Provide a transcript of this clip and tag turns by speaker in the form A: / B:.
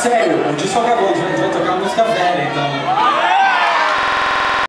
A: sério, o disco acabou, a gente vai tocar música velha, então.